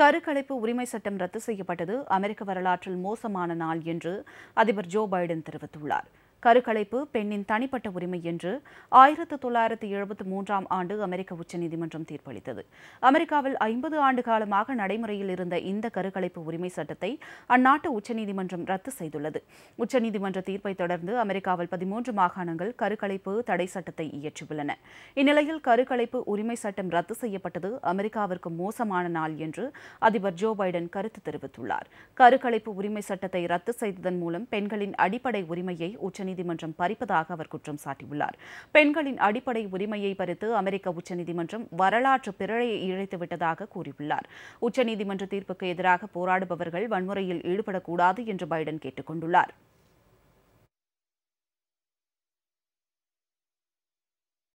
கருக்கலைப்பு உரிமை சட்டம் ரத்து செய்யப்பட்டது. அமெரிக்க வரலாற்றில் மோசமான நாள் என்று அதிபர் ஜோ பைடன் தெரிவித்துள்ளார். கருக்கலைப்பு பெண்ணின் தனிப்பட்ட உரிமை என்று ஆயிரத்து தொள்ளாயிரத்து எழுபத்து மூன்றாம் ஆண்டு அமெரிக்க உச்சநீதிமன்றம் தீர்ப்பளித்தது. அமெரிக்காவில் ஐம்பது ஆண்டு காலமாக நடைமுறையில் இருந்த இந்த கருக்கலைப்பு உரிமை சட்டத்தை அந்நாட்டு உச்சநீதிமன்றம் ரத்து செய்துள்ளது. உச்சநீதிமன்ற தீர்ப்பை தொடர்ந்து அமெரிக்காவில் பதிமூன்று மாகாணங்கள் கருக்கலைப்பு தடை சட்டத்தை இயற்றியுள்ளன. இந்நிலையில் கருக்கலைப்பு உரிமை சட்டம் ரத்து செய்யப்பட்டது அமெரிக்காவிற்கு மோசமான நாள் என்று அதிபர் ஜோ பைடன் கருத்து தெரிவித்துள்ளார். கருக்கலைப்பு உரிமை சட்டத்தை ரத்து செய்ததன் மூலம் பெண்களின் அடிப்படை உரிமையை உச்சநீதிமன்றம் பறிப்பதாக அவர் குற்றம் சாட்டியுள்ளார். பெண்களின் அடிப்படை உரிமையை பறித்து அமெரிக்க உச்சநீதிமன்றம் வரலாற்று பிறழையை இழைத்து விட்டதாக கூறியுள்ளார். உச்சநீதிமன்ற தீர்ப்புக்கு எதிராக போராடுபவர்கள் வன்முறையில் ஈடுபடக்கூடாது என்று பைடன் கேட்டுக் கொண்டுள்ளார்.